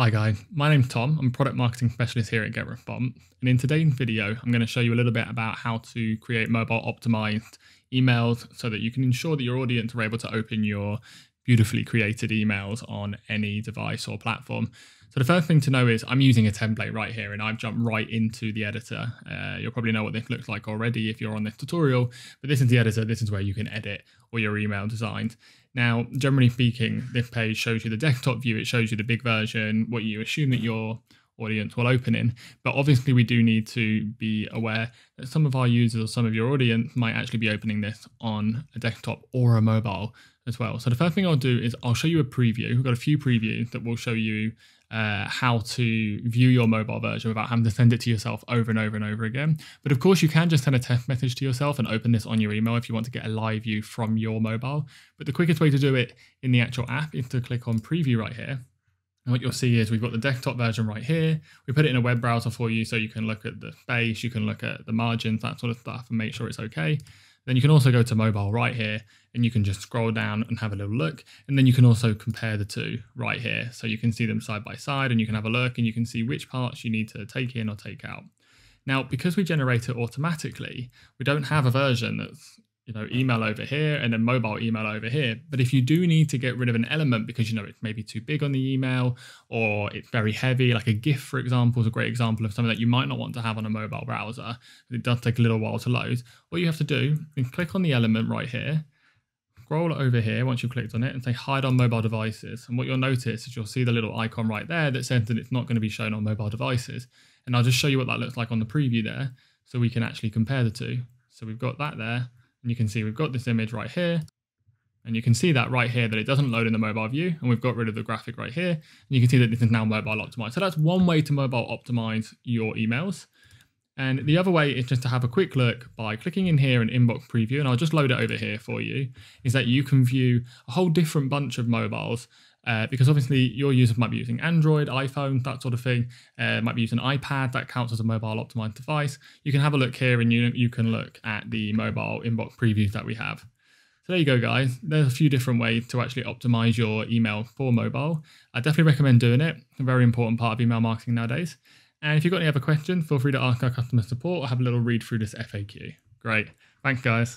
Hi guys, my name's Tom. I'm a product marketing specialist here at GetResponse. And in today's video, I'm going to show you a little bit about how to create mobile optimized emails so that you can ensure that your audience are able to open your beautifully created emails on any device or platform. So the first thing to know is I'm using a template right here and I've jumped right into the editor. Uh, you'll probably know what this looks like already if you're on this tutorial, but this is the editor. This is where you can edit all your email designs. Now, generally speaking, this page shows you the desktop view. It shows you the big version, what you assume that your audience will open in. But obviously, we do need to be aware that some of our users or some of your audience might actually be opening this on a desktop or a mobile as well. So the first thing I'll do is I'll show you a preview. We've got a few previews that will show you uh, how to view your mobile version without having to send it to yourself over and over and over again. But of course, you can just send a test message to yourself and open this on your email if you want to get a live view from your mobile. But the quickest way to do it in the actual app is to click on preview right here. And what you'll see is we've got the desktop version right here. We put it in a web browser for you so you can look at the space, you can look at the margins, that sort of stuff, and make sure it's okay. Then you can also go to mobile right here and you can just scroll down and have a little look. And then you can also compare the two right here. So you can see them side by side and you can have a look and you can see which parts you need to take in or take out. Now, because we generate it automatically, we don't have a version that's you know, email over here and then mobile email over here. But if you do need to get rid of an element because you know it's maybe too big on the email or it's very heavy, like a GIF, for example, is a great example of something that you might not want to have on a mobile browser. It does take a little while to load. What you have to do is click on the element right here, scroll over here once you've clicked on it and say hide on mobile devices. And what you'll notice is you'll see the little icon right there that says that it's not going to be shown on mobile devices. And I'll just show you what that looks like on the preview there so we can actually compare the two. So we've got that there and you can see we've got this image right here. And you can see that right here that it doesn't load in the mobile view. And we've got rid of the graphic right here. And you can see that this is now mobile optimized. So that's one way to mobile optimize your emails. And the other way is just to have a quick look by clicking in here in inbox preview, and I'll just load it over here for you, is that you can view a whole different bunch of mobiles uh, because obviously your users might be using Android, iPhone, that sort of thing, uh, might be using iPad, that counts as a mobile optimized device. You can have a look here and you, you can look at the mobile inbox previews that we have. So there you go, guys. There's a few different ways to actually optimize your email for mobile. I definitely recommend doing it. a very important part of email marketing nowadays. And if you've got any other questions, feel free to ask our customer support or have a little read through this FAQ. Great. Thanks, guys.